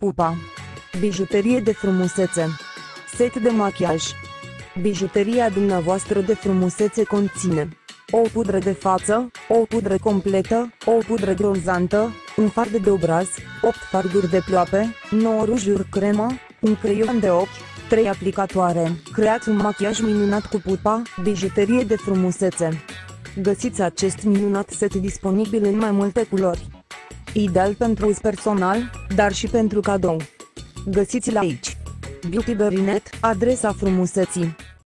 Pupa. Bijuterie de frumusețe. Set de machiaj. Bijuteria dumneavoastră de frumusețe conține o pudră de față, o pudră completă, o pudră bronzantă, un far de obraz, 8 farduri de ploape, 9 rujuri cremă, un creion de ochi, 3 aplicatoare. Creați un machiaj minunat cu pupa, bijuterie de frumusețe. Găsiți acest minunat set disponibil în mai multe culori. Ideal pentru uz personal, dar și pentru cadou. Găsiți-l aici. Beauty Berinet, adresa frumuseții.